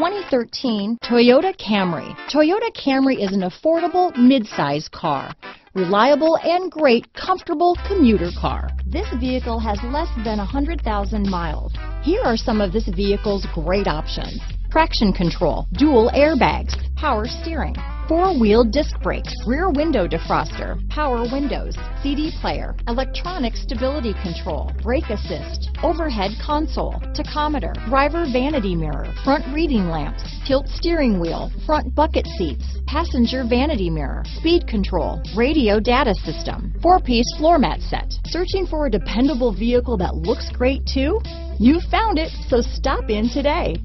2013 Toyota Camry. Toyota Camry is an affordable mid-size car. Reliable and great comfortable commuter car. This vehicle has less than 100,000 miles. Here are some of this vehicle's great options. Traction control, dual airbags, power steering, four-wheel disc brakes, rear window defroster, power windows, CD player, electronic stability control, brake assist, overhead console, tachometer, driver vanity mirror, front reading lamps, tilt steering wheel, front bucket seats, passenger vanity mirror, speed control, radio data system, four-piece floor mat set. Searching for a dependable vehicle that looks great too? You found it, so stop in today.